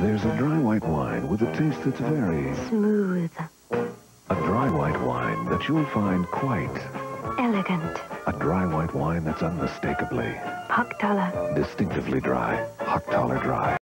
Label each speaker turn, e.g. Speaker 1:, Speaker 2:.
Speaker 1: There's a dry white wine with a taste that's very...
Speaker 2: Smooth.
Speaker 1: A dry white wine that you'll find quite...
Speaker 2: Elegant.
Speaker 1: A dry white wine that's unmistakably...
Speaker 2: Hochtaler.
Speaker 1: Distinctively dry. Hochtaler Dry.